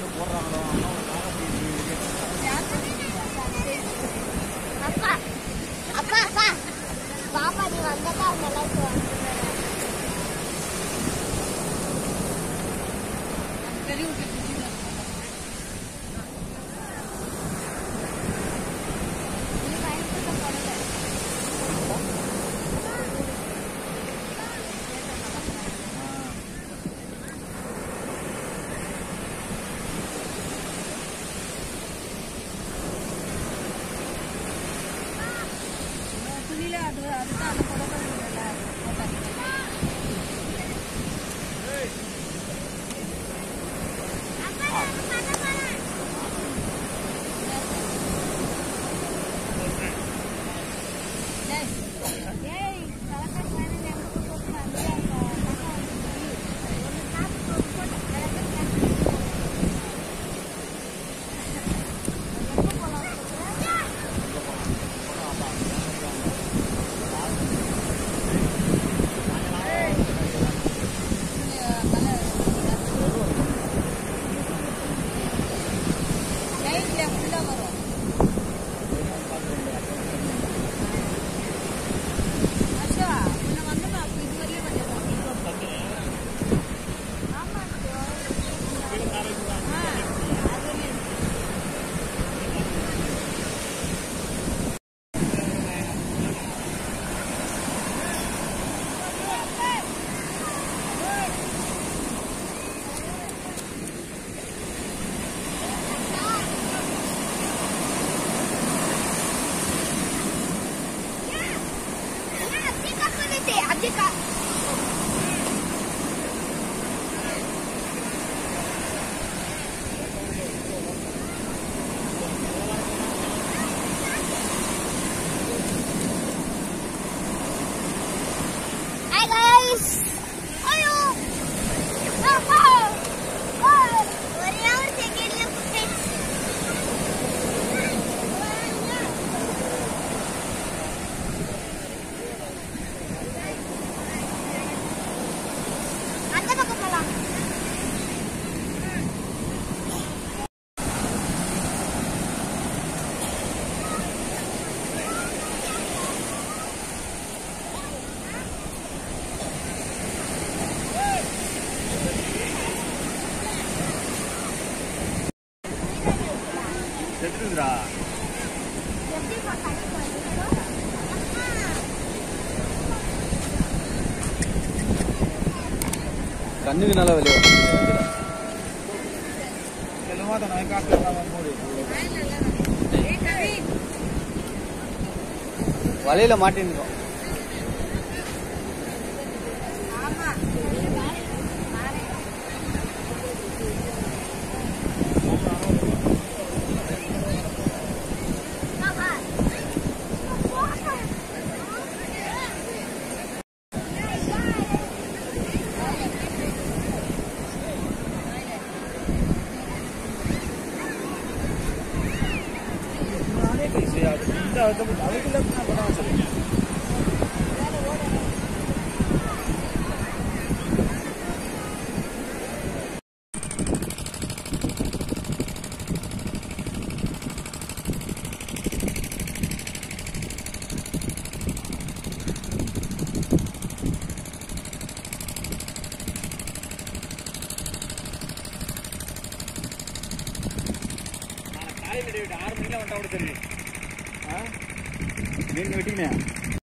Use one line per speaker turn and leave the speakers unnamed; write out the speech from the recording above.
யார் போடுறாங்களோ அப்பா
அப்பா அப்பா. பாப்பா நீ வந்ததா அந்த தெரியும். 对
啊
大的 பார்க்க
கண்ணுக்கு நல்லா வெளியே வலையில மாட்டிருக்கோம்
அதுக்குள்ள பண்ண வச்சிருக்கேன் காலையில் ஆறு மணிக்கெல்லாம் வந்தால் கூட தெரியும். मेन मीटिंग में